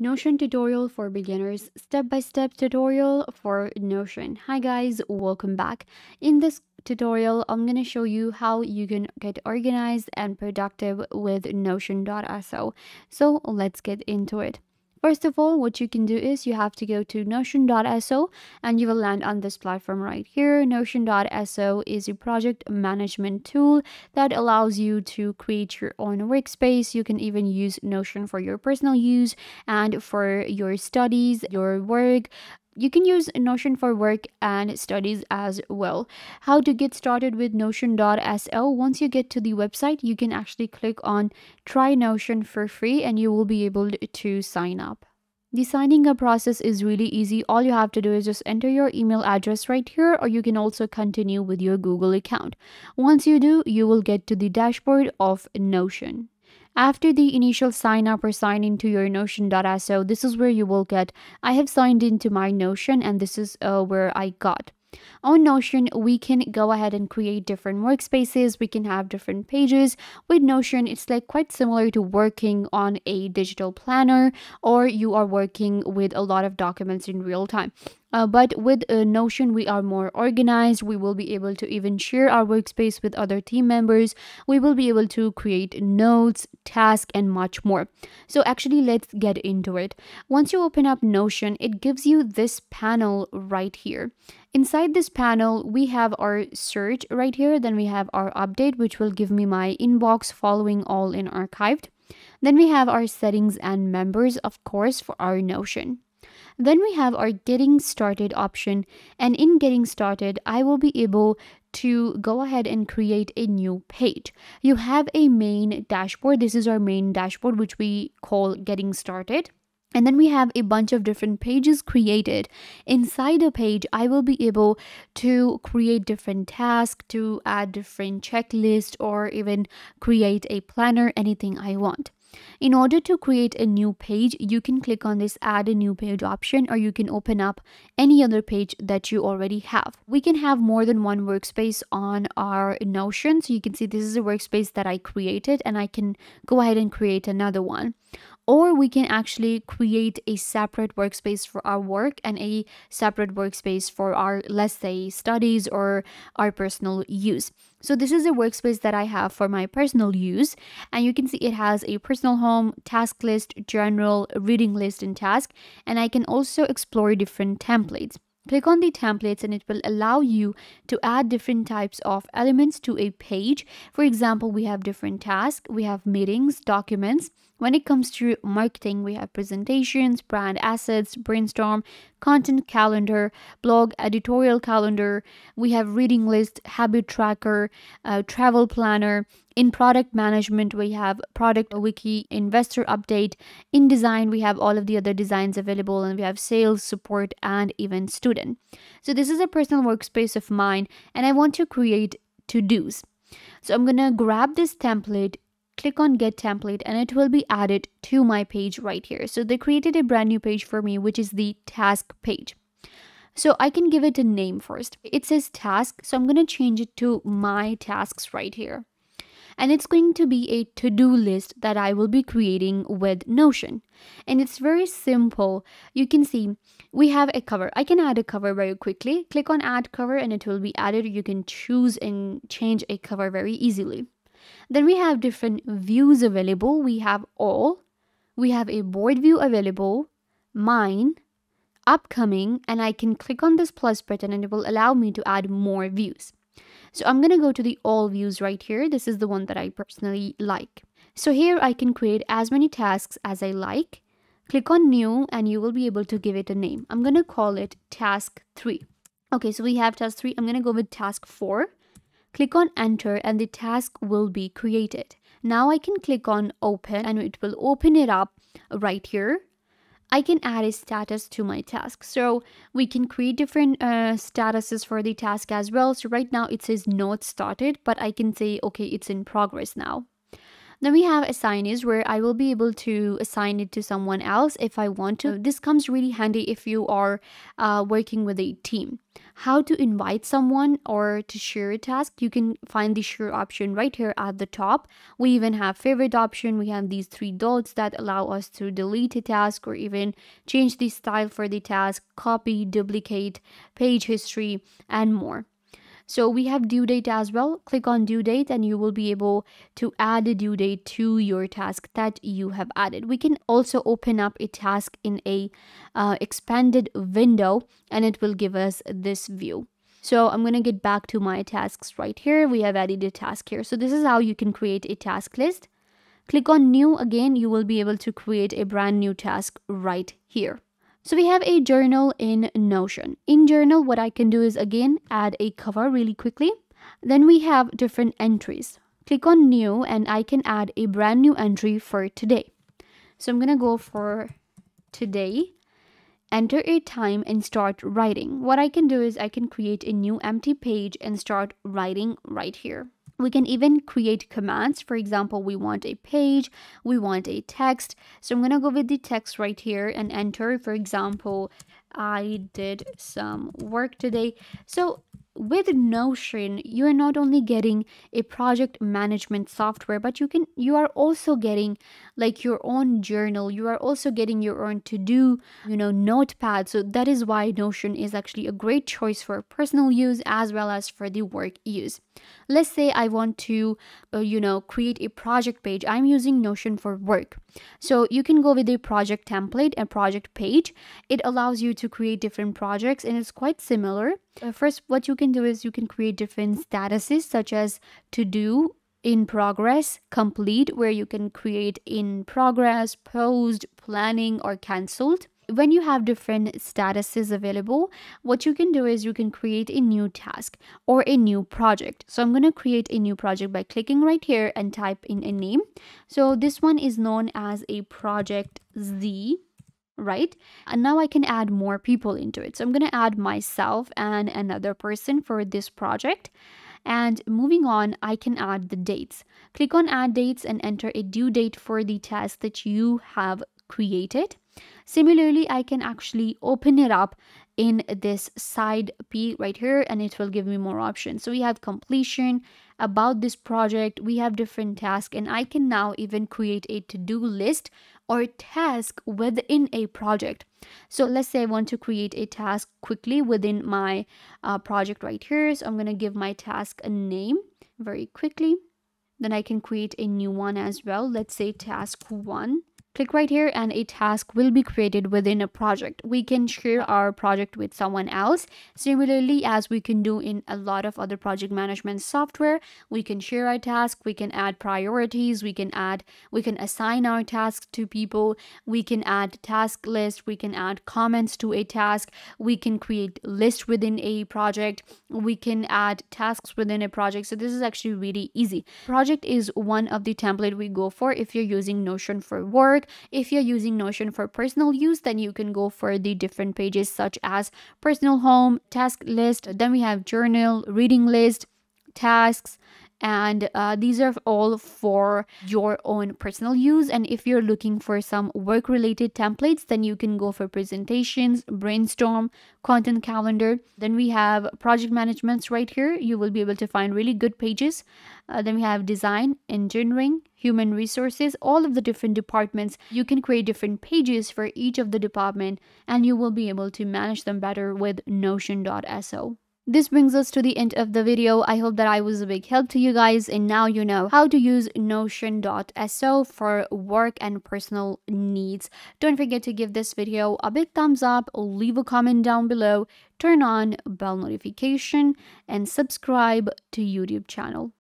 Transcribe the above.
Notion tutorial for beginners, step-by-step tutorial for Notion. Hi guys, welcome back. In this tutorial, I'm going to show you how you can get organized and productive with Notion.so. So let's get into it. First of all, what you can do is you have to go to notion.so and you will land on this platform right here. Notion.so is a project management tool that allows you to create your own workspace. You can even use Notion for your personal use and for your studies, your work, you can use Notion for work and studies as well. How to get started with Notion.so? Once you get to the website, you can actually click on Try Notion for free and you will be able to sign up. The signing up process is really easy. All you have to do is just enter your email address right here, or you can also continue with your Google account. Once you do, you will get to the dashboard of Notion. After the initial sign up or sign into your Notion.so, this is where you will get, I have signed into my Notion and this is uh, where I got. On Notion, we can go ahead and create different workspaces. We can have different pages. With Notion, it's like quite similar to working on a digital planner or you are working with a lot of documents in real time. Uh, but with uh, Notion, we are more organized. We will be able to even share our workspace with other team members. We will be able to create notes, tasks, and much more. So, actually, let's get into it. Once you open up Notion, it gives you this panel right here. Inside this panel, we have our search right here. Then we have our update, which will give me my inbox following all in archived. Then we have our settings and members, of course, for our Notion. Then we have our getting started option and in getting started, I will be able to go ahead and create a new page. You have a main dashboard. This is our main dashboard, which we call getting started. And then we have a bunch of different pages created. Inside a page, I will be able to create different tasks, to add different checklists, or even create a planner, anything I want. In order to create a new page, you can click on this add a new page option or you can open up any other page that you already have. We can have more than one workspace on our Notion. So you can see this is a workspace that I created and I can go ahead and create another one or we can actually create a separate workspace for our work and a separate workspace for our let's say studies or our personal use so this is a workspace that i have for my personal use and you can see it has a personal home task list general reading list and task and i can also explore different templates Click on the templates and it will allow you to add different types of elements to a page. For example, we have different tasks, we have meetings, documents. When it comes to marketing, we have presentations, brand assets, brainstorm, content calendar, blog editorial calendar. We have reading list, habit tracker, uh, travel planner, in product management, we have product wiki, investor update. In design, we have all of the other designs available, and we have sales, support, and even student. So, this is a personal workspace of mine, and I want to create to dos. So, I'm gonna grab this template, click on get template and it will be added to my page right here. So they created a brand new page for me, which is the task page. So I can give it a name first. It says task, so I'm going to change it to my tasks right here and it's going to be a to do list that I will be creating with Notion. And it's very simple. You can see we have a cover. I can add a cover very quickly. Click on add cover and it will be added. You can choose and change a cover very easily. Then we have different views available. We have all. We have a board view available, mine, upcoming, and I can click on this plus button and it will allow me to add more views. So I'm going to go to the all views right here. This is the one that I personally like. So here I can create as many tasks as I like. Click on new and you will be able to give it a name. I'm going to call it task 3. Okay, so we have task 3. I'm going to go with task 4. Click on enter and the task will be created. Now I can click on open and it will open it up right here I can add a status to my task. So we can create different uh, statuses for the task as well. So right now it says not started, but I can say, okay, it's in progress now. Then we have assignees where I will be able to assign it to someone else if I want to. This comes really handy if you are uh, working with a team. How to invite someone or to share a task, you can find the share option right here at the top. We even have favorite option. We have these three dots that allow us to delete a task or even change the style for the task, copy, duplicate, page history, and more. So we have due date as well. Click on due date and you will be able to add a due date to your task that you have added. We can also open up a task in a uh, expanded window and it will give us this view. So I'm going to get back to my tasks right here. We have added a task here. So this is how you can create a task list. Click on new again, you will be able to create a brand new task right here. So we have a journal in Notion. In journal, what I can do is again, add a cover really quickly. Then we have different entries. Click on new and I can add a brand new entry for today. So I'm going to go for today, enter a time and start writing. What I can do is I can create a new empty page and start writing right here. We can even create commands. For example, we want a page, we want a text. So I'm going to go with the text right here and enter, for example, I did some work today. So with notion you're not only getting a project management software but you can you are also getting like your own journal. You are also getting your own to do you know notepad. So that is why notion is actually a great choice for personal use as well as for the work use. Let's say i want to uh, you know create a project page. I'm using notion for work. So you can go with a project template and project page. It allows you to create different projects and it's quite similar. Uh, first what you can do is you can create different statuses such as to do in progress complete where you can create in progress post planning or cancelled when you have different statuses available what you can do is you can create a new task or a new project so i'm going to create a new project by clicking right here and type in a name so this one is known as a project z right? And now I can add more people into it. So I'm going to add myself and another person for this project. And moving on, I can add the dates. Click on add dates and enter a due date for the task that you have created. Similarly, I can actually open it up in this side peek right here and it will give me more options. So we have completion, about this project, we have different tasks and I can now even create a to-do list or task within a project. So let's say I want to create a task quickly within my uh, project right here. So I'm going to give my task a name very quickly. Then I can create a new one as well. Let's say task one. Click right here and a task will be created within a project. We can share our project with someone else. Similarly, as we can do in a lot of other project management software, we can share our task, we can add priorities, we can add, we can assign our tasks to people, we can add task list, we can add comments to a task, we can create list within a project, we can add tasks within a project. So this is actually really easy. Project is one of the template we go for if you're using Notion for work if you're using Notion for personal use, then you can go for the different pages such as personal home, task list, then we have journal, reading list, tasks, and uh, these are all for your own personal use. And if you're looking for some work related templates then you can go for presentations brainstorm content calendar. Then we have project managements right here. You will be able to find really good pages. Uh, then we have design engineering human resources all of the different departments. You can create different pages for each of the department and you will be able to manage them better with notion.so this brings us to the end of the video. I hope that I was a big help to you guys and now you know how to use Notion.so for work and personal needs. Don't forget to give this video a big thumbs up, leave a comment down below, turn on bell notification and subscribe to YouTube channel.